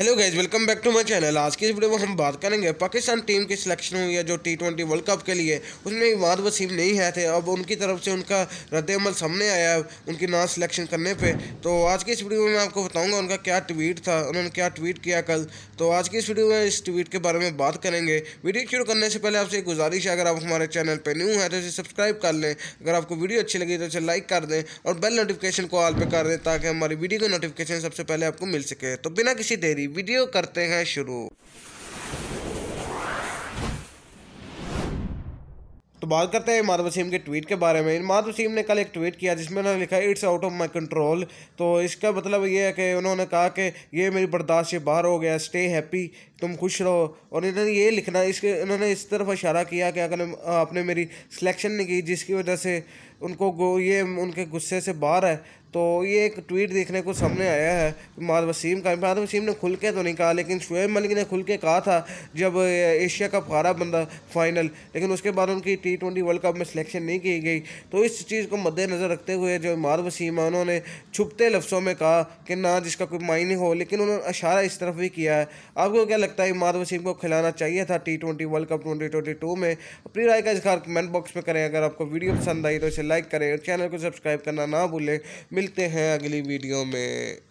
Hello guys welcome back to my channel आज की इस वीडियो में हम बात करेंगे पाकिस्तान टीम की सिलेक्शन हुई है जो टी ट्वेंटी वर्ल्ड कप के लिए। उसमें इमाद वसीम नहीं है थे, अब उनकी तरफ़ से उनका रद्दमल सामने आया है, उनकी ना सिलेक्शन करने पे। तो आज की इस वीडियो में मैं आपको बताऊँगा उनका क्या ट्वीट था, उन्होंने क्या ट्वीट किया कल। तो आज की इस वीडियो में इस ट्वीट के बारे में बात करेंगे। वीडियो शुरू करने से पहले आपसे गुजारिश है, अगर आप हमारे चैनल पर न्यू हैं तो इसे सब्सक्राइब कर लें। अगर आपको वीडियो अच्छी लगी तो इसे लाइक कर दें और बेल नोटिफिकेशन को ऑल पर कर दें ताकि हमारी वीडियो की नोटिफिकेशन सबसे पहले आपको मिल सके। तो बिना किसी देरी वीडियो करते हैं शुरू। तो बात करते हैं इमाद वसीम के ट्वीट के बारे में। इमाद वसीम ने कल एक ट्वीट किया जिसमें उन्होंने लिखा it's out of my control तो इसका मतलब ये है कि उन्होंने कहा कि ये मेरी बर्दाश्त से बाहर हो गया स्टे हैप्पी तुम खुश रहो। और इन्होंने ये लिखना, इसके, इन्होंने इस तरफ़ इशारा किया कि अगर आपने मेरी सिलेक्शन नहीं की, जिसकी वजह से उनको ये उनके गुस्से से बाहर है तो ये एक ट्वीट देखने को सामने आया है माद वसीम का। माद वसीम ने खुल के तो नहीं कहा, लेकिन शुएब मलिक ने खुल के कहा था जब एशिया कप हारा बंदा फाइनल लेकिन उसके बाद उनकी टी ट्वेंटी वर्ल्ड कप में सिलेक्शन नहीं की गई। तो इस चीज़ को मद्देनज़र रखते हुए जो माद वसीम है, उन्होंने छुपते लफ्ज़ों में कहा कि ना, जिसका कोई मायने हो, लेकिन उन्होंने इशारा इस तरफ़ भी किया है। आपको क्या लगता है माधव सिंह को खिलाना चाहिए था T twenty world cup twenty twenty two में। अपनी राय का इजहार कमेंट बॉक्स में करें। अगर आपको वीडियो पसंद आई तो इसे लाइक करें और चैनल को सब्सक्राइब करना ना भूलें। मिलते हैं अगली वीडियो में।